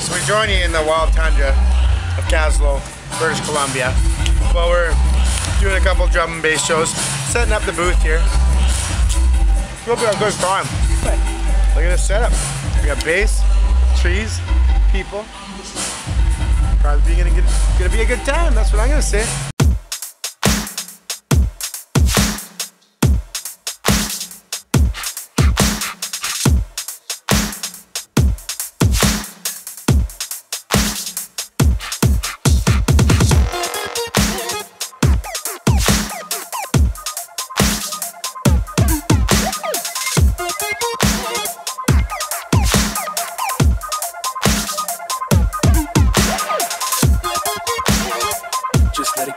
So we join you in the wild tundra of Kaslo, British Columbia. While we're doing a couple drum and bass shows, setting up the booth here. It'll be a good time. Look at this setup. We got bass, trees, people. Probably gonna, get, gonna be a good time. That's what I'm gonna say.